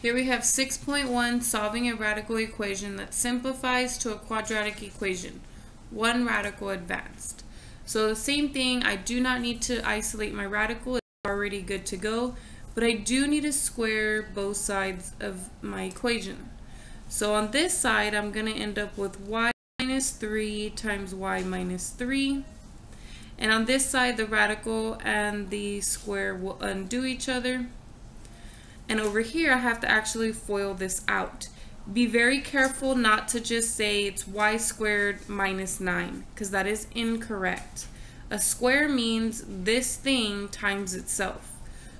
Here we have 6.1 solving a radical equation that simplifies to a quadratic equation, one radical advanced. So the same thing, I do not need to isolate my radical, it's already good to go, but I do need to square both sides of my equation. So on this side, I'm going to end up with y minus 3 times y minus 3. And on this side, the radical and the square will undo each other. And over here, I have to actually FOIL this out. Be very careful not to just say it's y squared minus 9, because that is incorrect. A square means this thing times itself.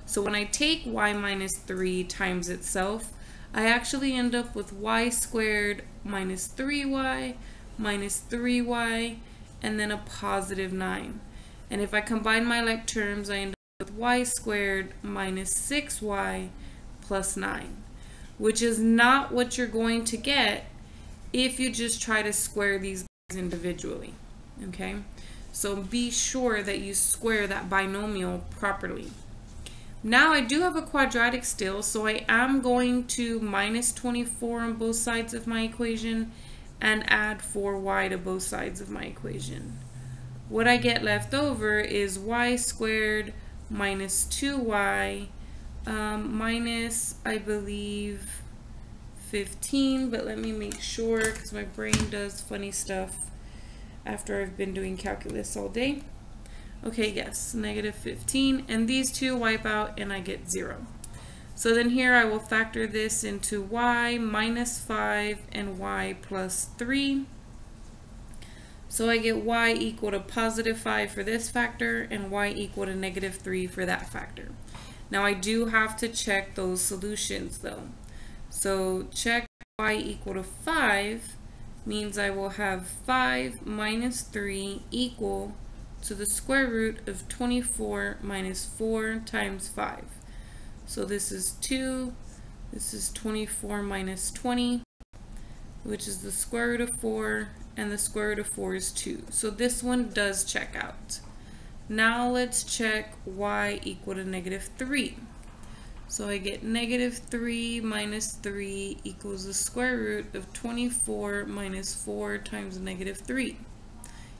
So when I take y minus 3 times itself, I actually end up with y squared minus 3y minus 3y and then a positive 9. And if I combine my like terms, I end up with y squared minus 6y plus 9, which is not what you're going to get if you just try to square these individually, okay? So be sure that you square that binomial properly. Now I do have a quadratic still, so I am going to minus 24 on both sides of my equation and add 4y to both sides of my equation. What I get left over is y squared minus 2y um, minus, I believe, 15, but let me make sure because my brain does funny stuff after I've been doing calculus all day. Okay, yes, negative 15, and these two wipe out and I get 0. So then here I will factor this into y minus 5 and y plus 3. So I get y equal to positive 5 for this factor and y equal to negative 3 for that factor. Now I do have to check those solutions though. So check y equal to 5 means I will have 5 minus 3 equal to the square root of 24 minus 4 times 5. So this is 2, this is 24 minus 20, which is the square root of 4, and the square root of 4 is 2. So this one does check out. Now let's check y equal to negative 3. So I get negative 3 minus 3 equals the square root of 24 minus 4 times negative 3.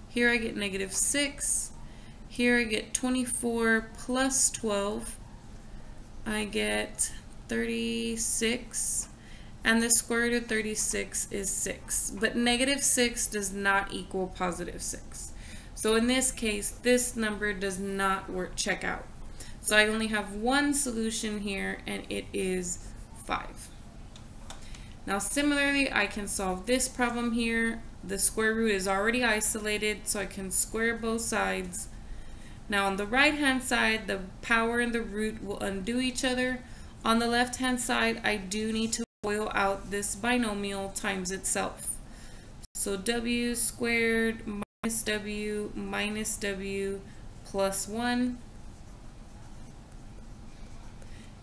Here I get negative 6. Here I get 24 plus 12. I get 36. And the square root of 36 is 6. But negative 6 does not equal positive 6. So in this case, this number does not work check out. So I only have one solution here and it is 5. Now similarly, I can solve this problem here. The square root is already isolated, so I can square both sides. Now on the right hand side, the power and the root will undo each other. On the left hand side, I do need to FOIL out this binomial times itself. So w squared minus w minus w plus 1.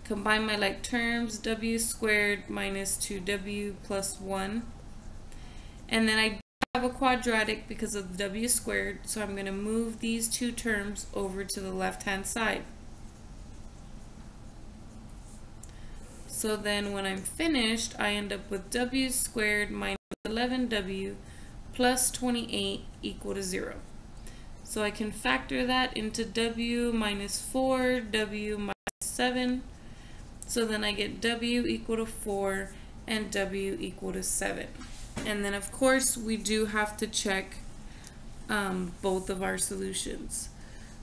Combine my like terms, w squared minus 2w plus 1. And then I have a quadratic because of w squared, so I'm going to move these two terms over to the left-hand side. So then when I'm finished, I end up with w squared minus 11w plus 28 equal to 0. So I can factor that into w minus 4, w minus 7. So then I get w equal to 4 and w equal to 7. And then of course we do have to check um, both of our solutions.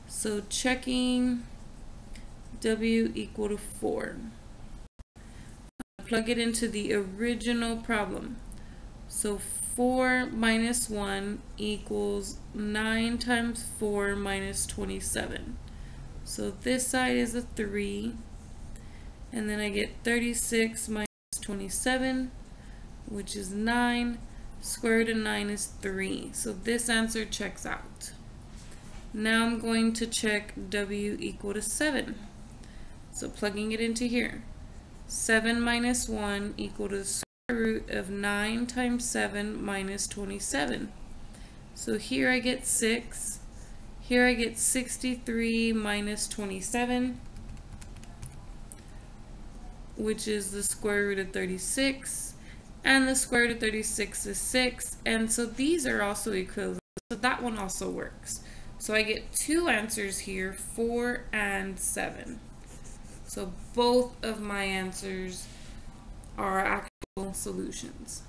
So checking w equal to 4. Plug it into the original problem. So 4 minus 1 equals 9 times 4 minus 27. So this side is a 3. And then I get 36 minus 27, which is 9. Square root of 9 is 3. So this answer checks out. Now I'm going to check W equal to 7. So plugging it into here. 7 minus 1 equal to root of 9 times 7 minus 27. So here I get 6. Here I get 63 minus 27. which is the square root of 36, and the square root of 36 is 6, and so these are also equivalent, so that one also works. So I get two answers here, 4 and 7. So both of my answers are actual solutions.